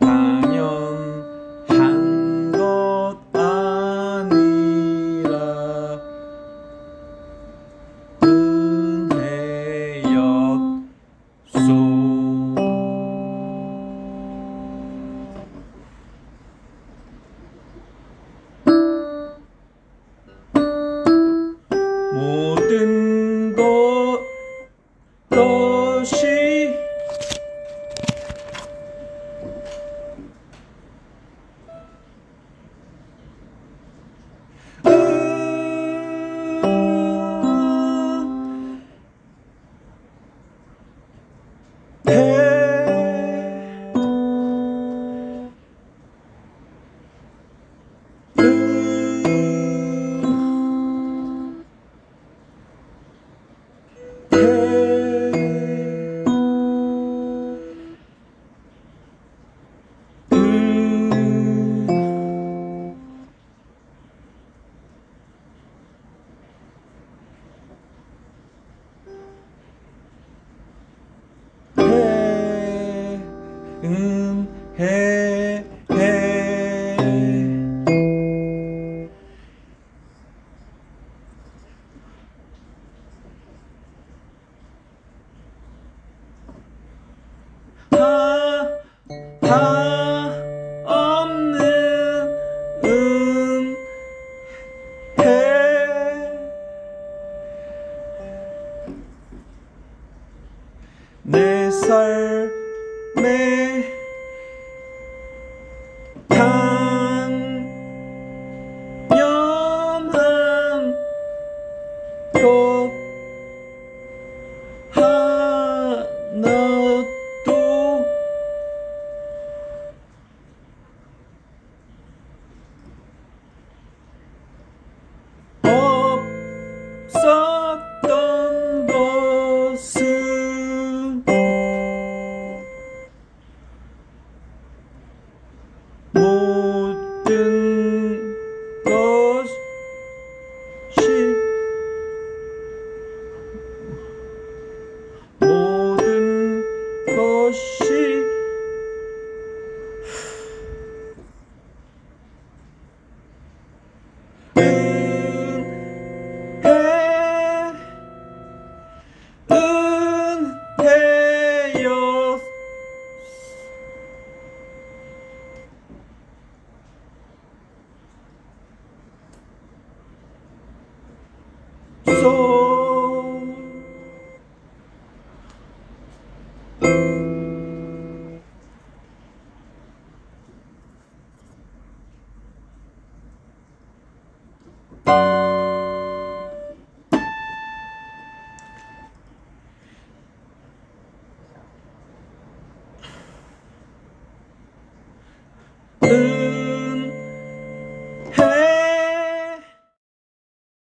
당연한 것 아니라 은혜였소 모든 다 없는 은혜. 내 삶에 다 So